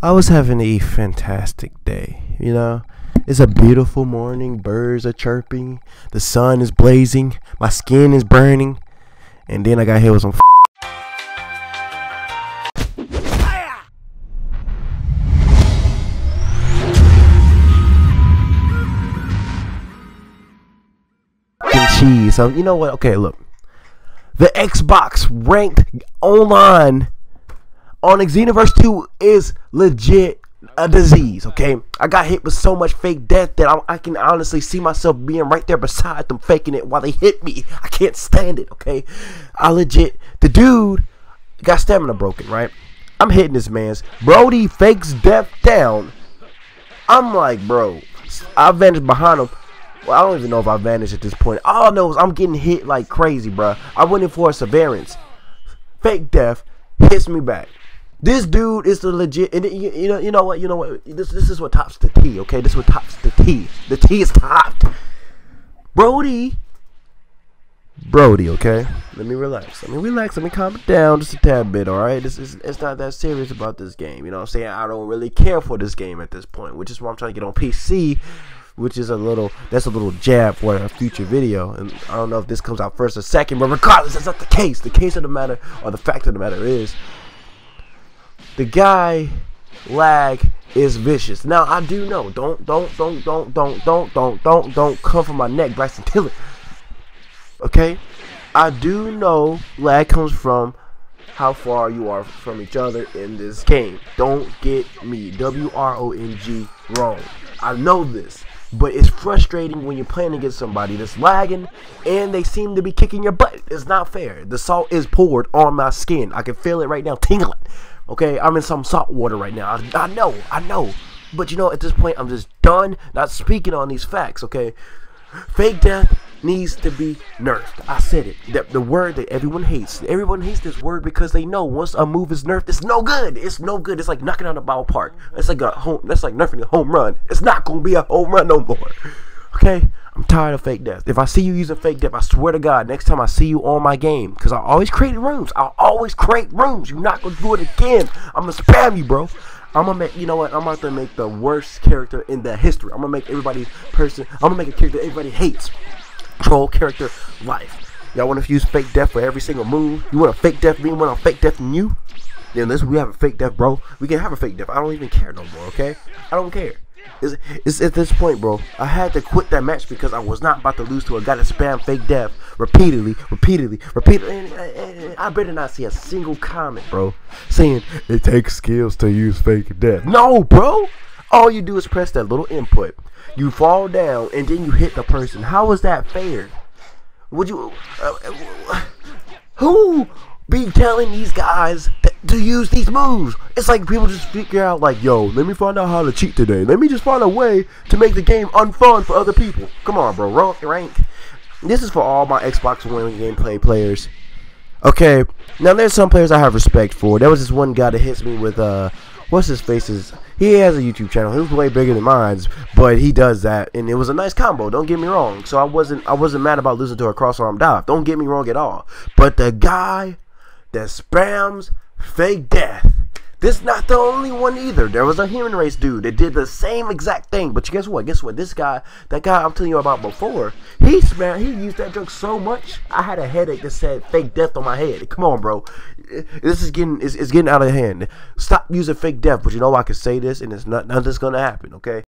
I was having a fantastic day, you know. It's a beautiful morning, birds are chirping, the sun is blazing, my skin is burning, and then I got hit with some cheese. So you know what? Okay, look. The Xbox ranked online on Xenoverse 2 is legit a disease, okay? I got hit with so much fake death that I, I, can honestly see myself being right there beside them faking it while they hit me. I can't stand it, okay? I legit, the dude got stamina broken, right? I'm hitting this man's. Brody fakes death down. I'm like, bro, I vanished behind him. Well, I don't even know if I vanished at this point. All I know is I'm getting hit like crazy, bro. I went in for a severance. Fake death hits me back. This dude is the legit, and you, you know, you know what, you know what. This this is what tops the T. Okay, this is what tops the T. The T is topped. Brody, Brody. Okay, let me relax. Let me relax. Let me calm down just a tad bit. All right, this is it's not that serious about this game. You know, what I'm saying I don't really care for this game at this point, which is why I'm trying to get on PC which is a little that's a little jab for a future video and i don't know if this comes out first or second but regardless that's not the case the case of the matter or the fact of the matter is the guy lag is vicious now i do know don't don't don't don't don't don't don't don't don't come for my neck bryson tiller okay i do know lag comes from how far you are from each other in this game don't get me w-r-o-n-g wrong i know this but it's frustrating when you're playing against somebody that's lagging and they seem to be kicking your butt. It's not fair. The salt is poured on my skin. I can feel it right now tingling. Okay, I'm in some salt water right now. I, I know, I know. But you know, at this point, I'm just done not speaking on these facts, okay? Fake death needs to be nerfed. I said it. The, the word that everyone hates. Everyone hates this word because they know once a move is nerfed, it's no good. It's no good. It's like knocking out a ballpark. It's like a home. That's like nerfing a home run. It's not gonna be a home run no more. Okay, I'm tired of fake death. If I see you using fake death, I swear to God, next time I see you on my game, because I always create rooms. I always create rooms. You're not gonna do it again. I'm gonna spam you, bro. I'm gonna make you know what I'm about to make the worst character in the history. I'm gonna make everybody's person. I'm gonna make a character everybody hates. Troll character life. Y'all want to use fake death for every single move? You want a fake death me? Want a fake death from you? Then listen, we have a fake death, bro. We can have a fake death. I don't even care no more. Okay? I don't care. It's, it's at this point, bro. I had to quit that match because I was not about to lose to a guy that spam fake death repeatedly, repeatedly, repeatedly. And, and, and I better not see a single comment, bro, saying it takes skills to use fake death. No, bro. All you do is press that little input. You fall down and then you hit the person. How is that fair? Would you? Uh, uh who be telling these guys to use these moves. It's like people just figure out like, yo, let me find out how to cheat today. Let me just find a way to make the game unfun for other people. Come on, bro. Rank, rank. This is for all my Xbox One gameplay players. Okay, now there's some players I have respect for. There was this one guy that hits me with uh, what's his face's. He has a YouTube channel. He was way bigger than mine, but he does that, and it was a nice combo. Don't get me wrong. So I wasn't I wasn't mad about losing to a cross arm dive. Don't get me wrong at all. But the guy that spams fake death. This not the only one either. There was a human race dude that did the same exact thing. But you guess what? Guess what? This guy, that guy I'm telling you about before, he man, he used that drug so much. I had a headache that said fake death on my head. Come on, bro. This is getting it's, it's getting out of hand. Stop using fake death. But you know I can say this, and it's not nothing's gonna happen. Okay.